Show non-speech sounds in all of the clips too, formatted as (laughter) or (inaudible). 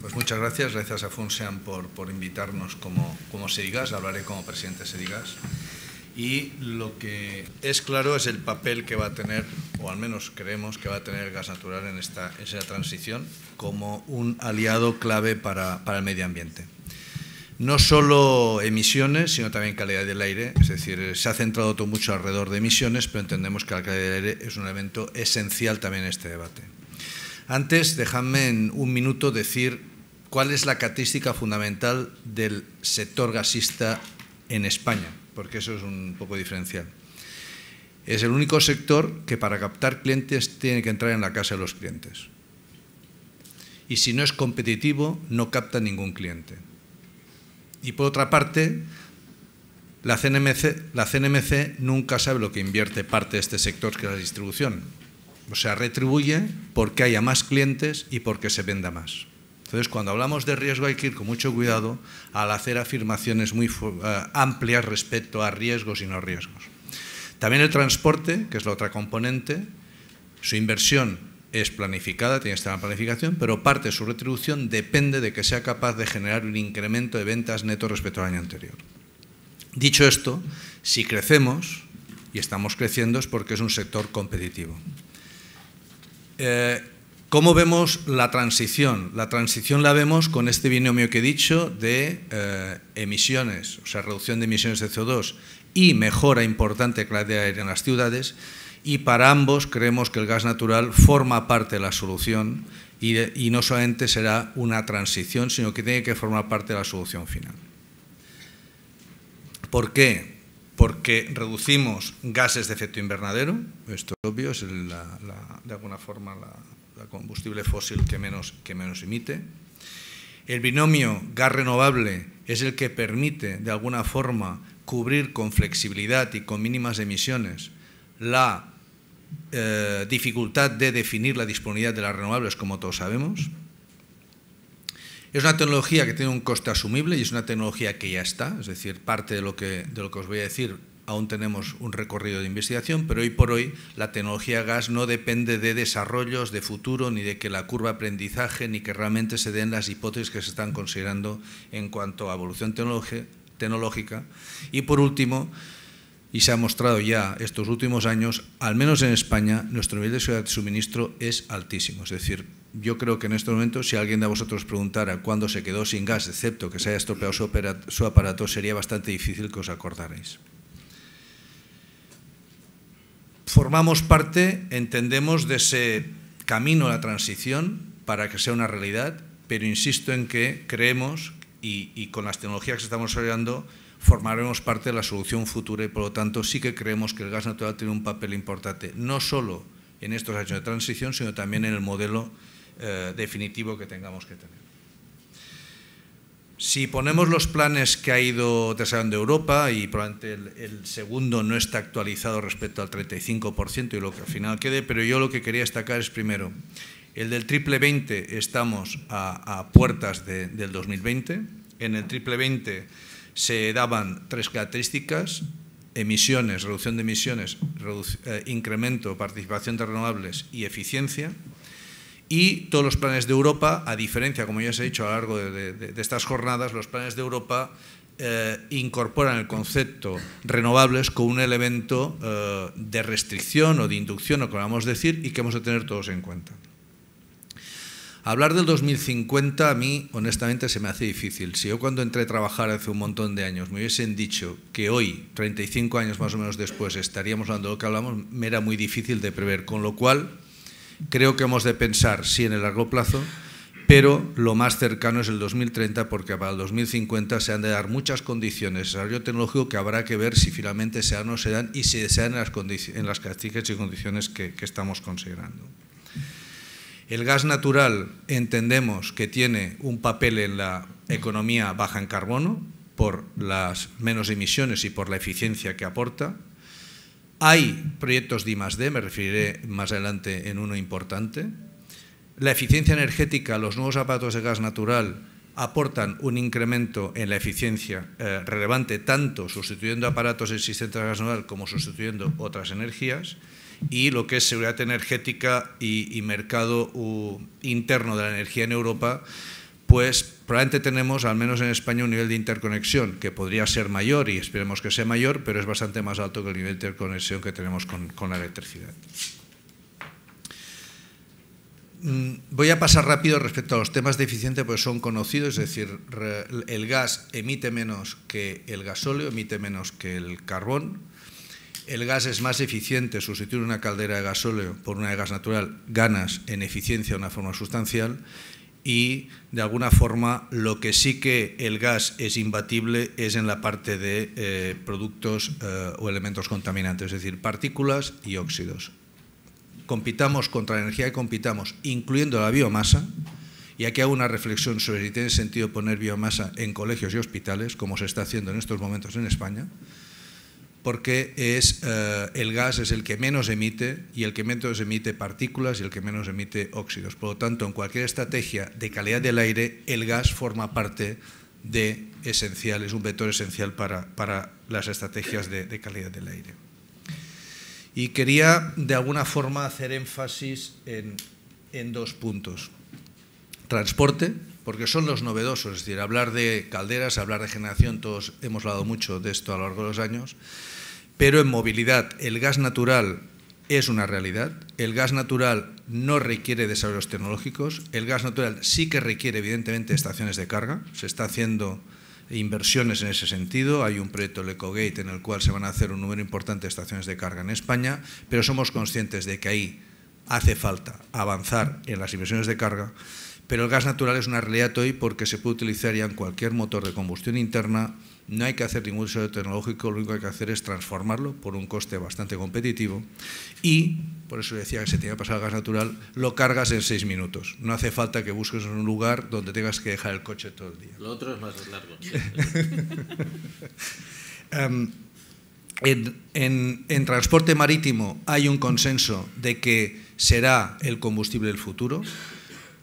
Pues muchas gracias, gracias a Funsean por, por invitarnos como, como Sedigas, hablaré como presidente de Sedigas. Y lo que es claro es el papel que va a tener, o al menos creemos que va a tener el gas natural en esta, en esta transición, como un aliado clave para, para el medio ambiente no solo emisiones, sino también calidad del aire. Es decir, se ha centrado todo mucho alrededor de emisiones, pero entendemos que la calidad del aire es un elemento esencial también en este debate. Antes, dejadme en un minuto decir cuál es la característica fundamental del sector gasista en España, porque eso es un poco diferencial. Es el único sector que para captar clientes tiene que entrar en la casa de los clientes. Y si no es competitivo, no capta ningún cliente. Y por otra parte, la CNMC, la CNMC nunca sabe lo que invierte parte de este sector, que es la distribución. O sea, retribuye porque haya más clientes y porque se venda más. Entonces, cuando hablamos de riesgo hay que ir con mucho cuidado al hacer afirmaciones muy uh, amplias respecto a riesgos y no riesgos. También el transporte, que es la otra componente, su inversión es planificada, tiene esta planificación, pero parte de su retribución depende de que sea capaz de generar un incremento de ventas neto respecto al año anterior. Dicho esto, si crecemos, y estamos creciendo, es porque es un sector competitivo. Eh, ¿Cómo vemos la transición? La transición la vemos con este binomio que he dicho de eh, emisiones, o sea, reducción de emisiones de CO2 y mejora importante de calidad aire en las ciudades, y para ambos creemos que el gas natural forma parte de la solución y, no solamente será una transición, sino que tiene que formar parte de la solución final. ¿Por qué? Porque reducimos gases de efecto invernadero, esto es obvio, es de alguna forma la, combustible fósil que menos, que menos emite. El binomio gas renovable es el que permite, de alguna forma, cubrir con flexibilidad y con mínimas emisiones la eh, dificultad de definir la disponibilidad de las renovables, como todos sabemos. Es una tecnología que tiene un coste asumible y es una tecnología que ya está, es decir, parte de lo que, de lo que os voy a decir, aún tenemos un recorrido de investigación, pero hoy por hoy la tecnología gas no depende de desarrollos de futuro, ni de que la curva aprendizaje, ni que realmente se den las hipótesis que se están considerando en cuanto a evolución tecnológica. Y por último, y se ha mostrado ya estos últimos años, al menos en España, nuestro nivel de seguridad de suministro es altísimo. Es decir, yo creo que en estos momentos, si alguien de vosotros preguntara cuándo se quedó sin gas, excepto que se haya estropeado su, aparato, sería bastante difícil que os acordarais. Formamos parte, entendemos, de ese camino a la transición para que sea una realidad, pero insisto en que creemos, y, y con las tecnologías que estamos desarrollando, formaremos parte de la solución futura y por lo tanto sí que creemos que el gas natural tiene un papel importante, no solo en estos años de transición, sino también en el modelo eh, definitivo que tengamos que tener. Si ponemos los planes que ha ido desarrollando Europa, y probablemente el, segundo no está actualizado respecto al 35% y lo que al final quede, pero yo lo que quería destacar es primero, el del triple 20 estamos a, puertas del 2020, en el triple 20 se daban tres características, emisiones, reducción de emisiones, eh, incremento, participación de renovables y eficiencia. Y todos los planes de Europa, a diferencia, como ya os he dicho a lo largo de, estas jornadas, los planes de Europa eh, incorporan el concepto renovables como un elemento eh, de restricción o de inducción, o como vamos a decir, y que hemos de tener todos en cuenta. Hablar del 2050 a mí, honestamente, se me hace difícil. Si yo cuando entré a trabajar hace un montón de años me hubiesen dicho que hoy, 35 años más o menos después, estaríamos hablando de lo que hablamos, me era muy difícil de prever. Con lo cual, creo que hemos de pensar, sí, en el largo plazo, pero lo más cercano es el 2030 porque para el 2050 se han de dar muchas condiciones de desarrollo tecnológico que habrá que ver si finalmente se dan o no se dan y si se dan en las, en las características y condiciones que estamos considerando. El gas natural entendemos que tiene un papel en la economía baja en carbono por las menos emisiones y por la eficiencia que aporta. Hay proyectos de I+.D., me referiré más adelante en uno importante. La eficiencia energética, los nuevos aparatos de gas natural aportan un incremento en la eficiencia eh, relevante, tanto sustituyendo aparatos existentes de gas natural como sustituyendo otras energías y lo que es seguridad energética y, mercado interno de la energía en Europa, pues probablemente tenemos, al menos en España, un nivel de interconexión que podría ser mayor y esperemos que sea mayor, pero es bastante más alto que el nivel de interconexión que tenemos con, la electricidad. Mm, voy a pasar rápido respecto a los temas de eficiencia, pues son conocidos, es decir, el gas emite menos que el gasóleo, emite menos que el carbón. El gas es más eficiente, sustituir una caldera de gasóleo por una de gas natural, ganas en eficiencia de una forma sustancial y de alguna forma lo que sí que el gas es imbatible es en la parte de eh, productos eh, o elementos contaminantes, es decir, partículas y óxidos. Compitamos contra la energía que compitamos, incluyendo la biomasa, y aquí hago una reflexión sobre si tiene sentido poner biomasa en colegios y hospitales, como se está haciendo en estos momentos en España, porque es, eh, el gas es el que menos emite y el que menos emite partículas y el que menos emite óxidos. Por lo tanto, en cualquier estrategia de calidad del aire, el gas forma parte de esencial, es un vector esencial para, para las estrategias de, de, calidad del aire. Y quería, de alguna forma, hacer énfasis en, en dos puntos. Transporte, porque son los novedosos, es decir, hablar de calderas, hablar de generación, todos hemos hablado mucho de esto a lo largo de los años, pero en movilidad el gas natural es una realidad. El gas natural no requiere desarrollos tecnológicos. El gas natural sí que requiere, evidentemente, estaciones de carga. Se está haciendo inversiones en ese sentido. Hay un proyecto, el en el cual se van a hacer un número importante de estaciones de carga en España, pero somos conscientes de que ahí hace falta avanzar en las inversiones de carga. Pero el gas natural es una realidad hoy porque se puede utilizar ya en cualquier motor de combustión interna no hay que hacer ningún desarrollo tecnológico, lo único que hay que hacer es transformarlo por un coste bastante competitivo y, por eso decía que se tiene que pasar al gas natural, lo cargas en seis minutos. No hace falta que busques un lugar donde tengas que dejar el coche todo el día. Lo otro es más largo. (laughs) Em, en, transporte marítimo hay un consenso de que será el combustible del futuro.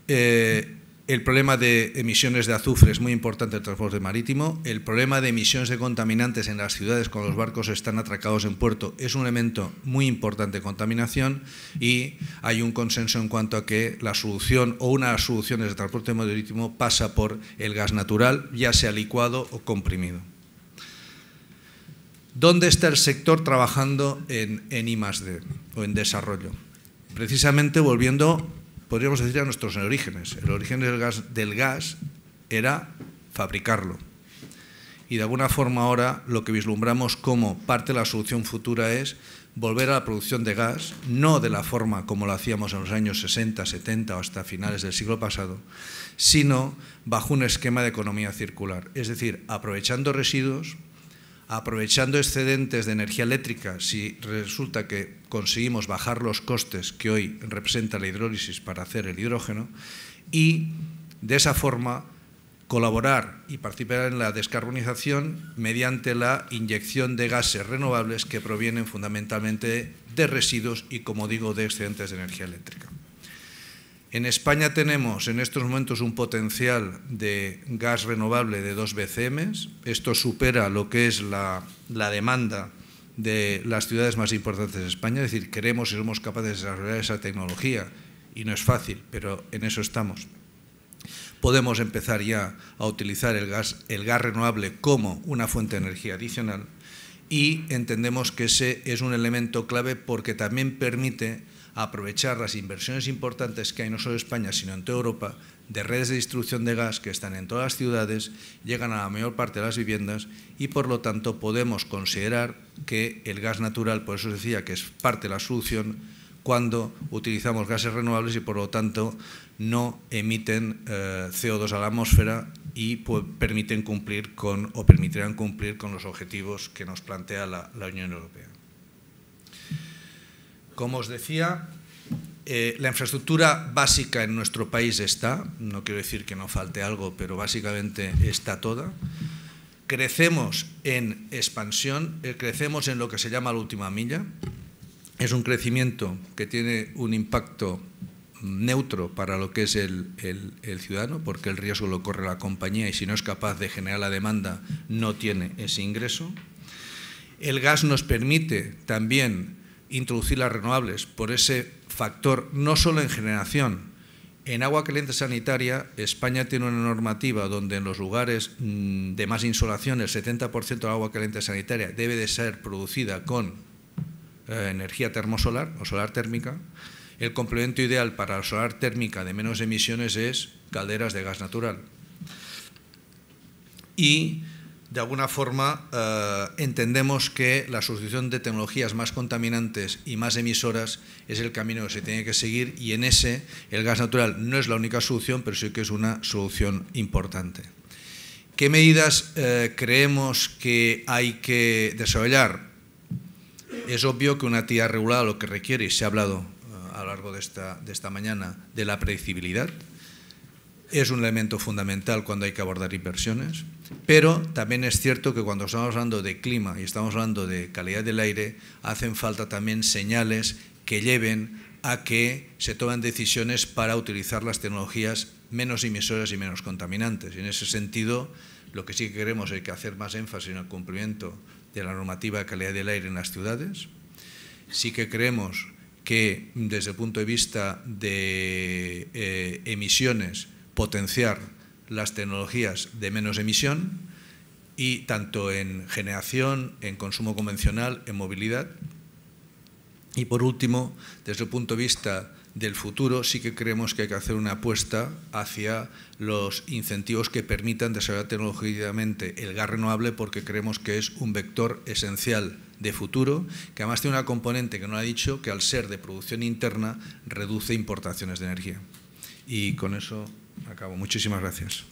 Eh, el problema de emisiones de azufre es muy importante en el transporte marítimo. El problema de emisiones de contaminantes en las ciudades cuando los barcos están atracados en puerto es un elemento muy importante de contaminación y hay un consenso en cuanto a que la solución o una de las soluciones de transporte marítimo pasa por el gas natural, ya sea licuado o comprimido. ¿Dónde está el sector trabajando en, en I o en desarrollo? Precisamente volviendo podríamos decir, a nuestros orígenes. El origen del gas, era fabricarlo. Y de alguna forma ahora lo que vislumbramos como parte de la solución futura es volver a la producción de gas, no de la forma como lo hacíamos en los años 60, 70 o hasta finales del siglo pasado, sino bajo un esquema de economía circular. Es decir, aprovechando residuos, aprovechando excedentes de energía eléctrica, si resulta que conseguimos bajar los costes que hoy representa la hidrólisis para hacer el hidrógeno, y de esa forma colaborar y participar en la descarbonización mediante la inyección de gases renovables que provienen fundamentalmente de residuos y, como digo, de excedentes de energía eléctrica. En España tenemos en estos momentos un potencial de gas renovable de 2 BCM. Esto supera lo que es la, demanda de las ciudades más importantes de España. Es decir, queremos y somos capaces de desarrollar esa tecnología y no es fácil, pero en eso estamos. Podemos empezar ya a utilizar el gas, el gas renovable como una fuente de energía adicional y entendemos que ese es un elemento clave porque también permite aprovechar las inversiones importantes que hay no solo en España, sino en toda Europa, de redes de distribución de gas que están en todas las ciudades, llegan a la mayor parte de las viviendas y por lo tanto podemos considerar que el gas natural, por eso decía que es parte de la solución, cuando utilizamos gases renovables y por lo tanto no emiten eh, CO2 a la atmósfera y permiten cumplir con o permitirán cumplir con los objetivos que nos plantea la Unión Europea. Como os decía, eh, la infraestructura básica en nuestro país está, no quiero decir que no falte algo, pero básicamente está toda. Crecemos en expansión, eh, crecemos en lo que se llama la última milla. Es un crecimiento que tiene un impacto neutro para lo que es el, el, ciudadano, porque el riesgo lo corre la compañía y si no es capaz de generar la demanda no tiene ese ingreso. El gas nos permite también introducir las renovables por ese factor, no solo en generación En agua caliente sanitaria, España tiene una normativa donde en los lugares mm, de más insolación el 70% de agua caliente sanitaria debe de ser producida con eh, energía termosolar o solar térmica. El complemento ideal para la solar térmica de menos emisiones es calderas de gas natural. Y de alguna forma eh, entendemos que la sustitución de tecnologías más contaminantes y más emisoras es el camino que se tiene que seguir y en ese el gas natural no es la única solución, pero sí que es una solución importante. ¿Qué medidas eh, creemos que hay que desarrollar? Es obvio que una actividad regulada lo que requiere, y se ha hablado eh, a lo largo de esta, mañana, de la predecibilidad, es un elemento fundamental cuando hay que abordar inversiones, pero también es cierto que cuando estamos hablando de clima y estamos hablando de calidad del aire, hacen falta también señales que lleven a que se tomen decisiones para utilizar las tecnologías menos emisoras y menos contaminantes. Y en ese sentido, lo que sí que queremos es que hacer más énfasis en el cumplimiento de la normativa de calidad del aire en las ciudades. Sí que creemos que desde el punto de vista de eh, emisiones potenciar las tecnologías de menos emisión y tanto en generación, en consumo convencional, en movilidad. Y por último, desde el punto de vista del futuro, sí que creemos que hay que hacer una apuesta hacia los incentivos que permitan desarrollar tecnológicamente el gas renovable porque creemos que es un vector esencial de futuro, que además tiene una componente que no ha dicho, que al ser de producción interna reduce importaciones de energía. Y con eso acabo. Muchísimas gracias.